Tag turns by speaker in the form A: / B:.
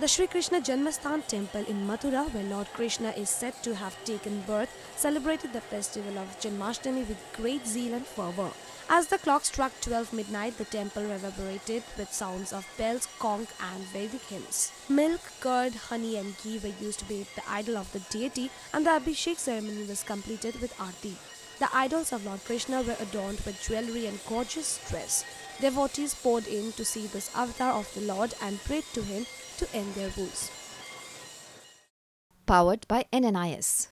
A: The Sri Krishna Janmasthan temple in Mathura, where Lord Krishna is said to have taken birth, celebrated the festival of Janmashtami with great zeal and fervour. As the clock struck 12 midnight, the temple reverberated with sounds of bells, conch, and Vedic hymns. Milk, curd, honey, and ghee were used to bathe the idol of the deity, and the Abhishek ceremony was completed with arti. The idols of Lord Krishna were adorned with jewelry and gorgeous dress. Devotees poured in to see this avatar of the Lord and prayed to him to end their woes.
B: Powered by NNIS.